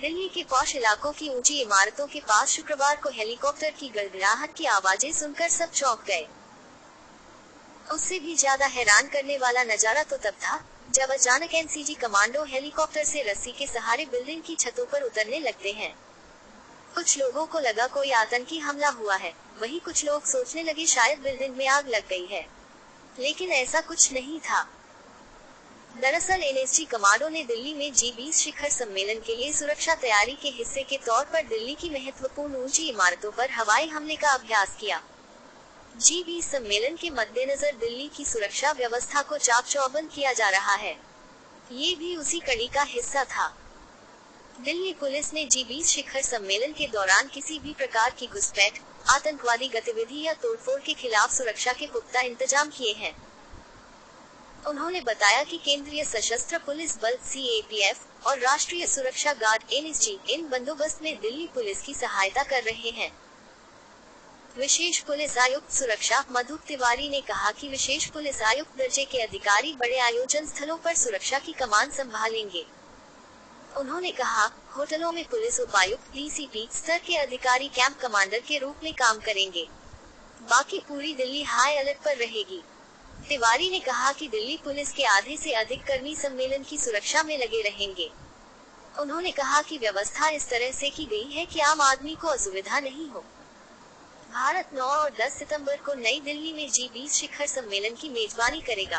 दिल्ली के पौष इलाकों की ऊँची इमारतों के पास शुक्रवार को हेलीकॉप्टर की गड़गड़ाहट की आवाज़ें सुनकर सब चौंक गए। उससे भी ज़्यादा हैरान करने वाला नज़ारा तो तब था, जब अचानक एनसीजी कमांडो हेलीकॉप्टर से रस्सी के सहारे बिल्डिंग की छतों पर उतरने लगते हैं। कुछ लोगों को लगा कोई आतंकी हमला हुआ है, वहीं कुछ लोग सोचने लगे शायद बिल्डिंग में आग लग गई है। लेकिन ऐसा कुछ नहीं था। दरअसल एनएसजी कमांडो ने दिल्ली में जी बीस शिखर सम्मेलन के लिए सुरक्षा तैयारी के हिस्से के तौर पर दिल्ली की महत्वपूर्ण ऊँची इमारतों पर हवाई हमले का अभ्यास किया। जी बीस सम्मेलन के मद्देनजर दिल्ली की सुरक्षा व्यवस्था को चाप चौबंद किया जा रहा है। ये भी उसी कड़ी का हिस्सा था। दिल्ली पुलिस ने जी बीस शिखर सम्मेलन के दौरान किसी भी प्रकार की घुसपैठ, आतंकवादी गतिविधि या तोड़फोड़ के खिलाफ सुरक्षा के पुख्ता इंतज़ाम किए हैं। उन्होंने बताया कि केंद्रीय सशस्त्र पुलिस बल सीएपीएफ और राष्ट्रीय सुरक्षा गार्ड एन इन बंदोबस्त में दिल्ली पुलिस की सहायता कर रहे हैं। विशेष पुलिस आयुक्त सुरक्षा मधु तिवारी ने कहा कि विशेष पुलिस आयुक्त दर्जे के अधिकारी बड़े आयोजन स्थलों पर सुरक्षा की कमान संभालेंगे। उन्होंने कहा, होटलों में पुलिस उपायुक्त डीसीपी स्तर के अधिकारी, कैंप कमांडर के रूप में काम करेंगे। बाकी पूरी दिल्ली हाई अलर्ट पर रहेगी। तिवारी ने कहा कि दिल्ली पुलिस के आधे से अधिक कर्मी सम्मेलन की सुरक्षा में लगे रहेंगे। उन्होंने कहा कि व्यवस्था इस तरह से की गई है कि आम आदमी को असुविधा नहीं हो। भारत 9 और 10 सितंबर को नई दिल्ली में जी बीस शिखर सम्मेलन की मेजबानी करेगा।